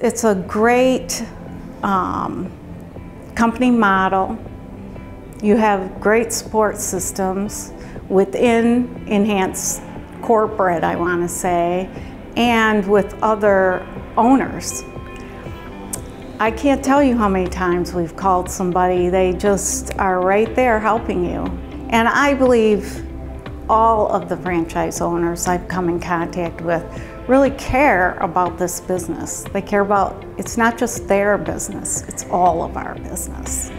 It's a great um, company model. You have great support systems within N-Hance Corporate, I want to say, and with other owners. I can't tell you how many times we've called somebody, they just are right there helping you. And I believe all of the franchise owners I've come in contact with really care about this business. They care about, it's not just their business, it's all of our business.